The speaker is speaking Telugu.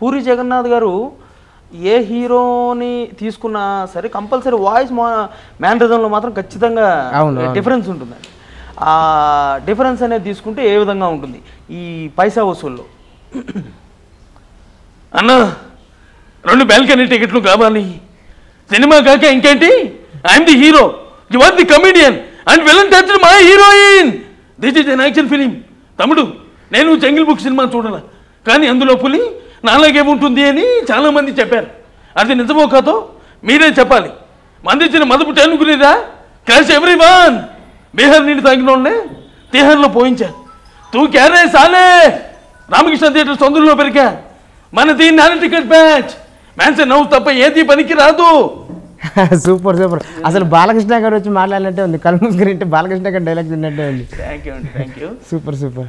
పూరి జగన్నాథ్ గారు ఏ హీరోని తీసుకున్నా సరే కంపల్సరీ వాయిస్ మ్యానరిజంలో మాత్రం ఖచ్చితంగా. డిఫరెన్స్ ఉంటుంది. ఆ డిఫరెన్స్ అనేది తీసుకుంటే ఏ విధంగా ఉంటుంది? ఈ పైసా వసూల్లో. అన్న రెండు బాల్కనీ టికెట్లు కావాలి. సినిమా కాక ఇంకేంటి? I'm the hero you are the comedian and villain touch my heroine this is an action film తమ్ముడు నేను జంగిల్ బుక్ సినిమా చూడాల? కానీ అందులో పులి నాలాగే ఉంటుంది అని చాలా మంది చెప్పారు. అది నిజమో కాదో మీరే చెప్పాలి. మందిచ్చిన మదుపు అనుకునేదా క్యాష్ ఎవ్రీ వన్ బీహార్ నీళ్ళు తాగిన వాళ్ళనే తీహార్లో పోయించా తూ క్యారే సాలే. రామకృష్ణ థియేటర్ తొందరలో పెరిగా మనది నాన్న టికెట్ బ్యాచ్. మ్యాన్స్ నవ్వు తప్ప ఏది పనికి రాదు. Super super. అసలు బాలకృష్ణ గారు వచ్చి మాట్లాడినట్టే ఉంది. కళ్ళు మూసుకుని బాలకృష్ణ గారు డైలాగ్ తిన్నట్టే ఉంది. థ్యాంక్ యూ అండి థ్యాంక్ యూ సూపర్ సూపర్.